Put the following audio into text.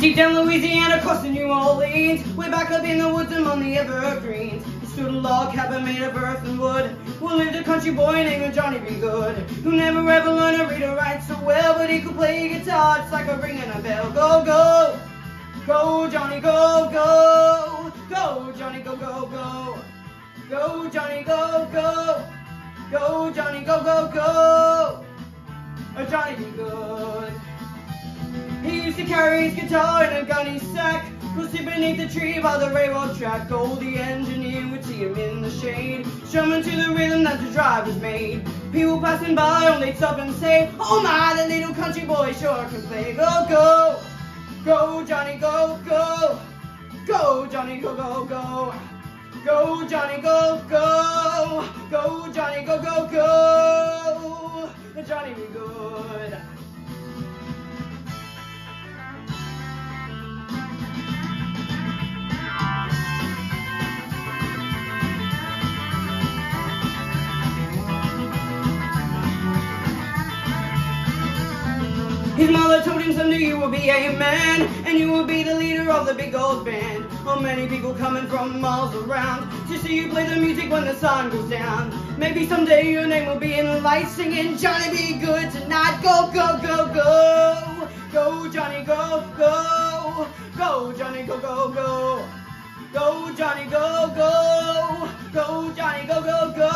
Deep down Louisiana, crossing New Orleans, way back up in the woods among the evergreens, stood a log cabin made of earth and wood. Where lived a country boy named Johnny B. Goode, who never ever learned to read or write so well, but he could play guitar just like a ringing a bell. Go, go, go, Johnny, go, go, go, Johnny, go, go, go, go, Johnny, go, go, go, Johnny, go, go, go, Johnny B. Goode. He used to carry his guitar in a gunny sack, sit beneath the tree by the railroad track. Oh, the engineer would see him in the shade, strumming to the rhythm that the drivers made. People passing by only stop and say, Oh my, the little country boy sure can play. Go, go, go, Johnny, go, go, go, Johnny, go, go, go. Go, Johnny, go, go, go, Johnny, go, go, go. Johnny B. Goode. His mother told him someday you will be a man And you will be the leader of the big old band. Oh, many people coming from miles around To see you play the music when the sun goes down. Maybe someday your name will be in the lights Singing Johnny B. Goode tonight. Go, go, go, go. Go, Johnny, go, go. Go, Johnny, go, go, go. Go, Johnny, go, go. Go, Johnny, go, go, go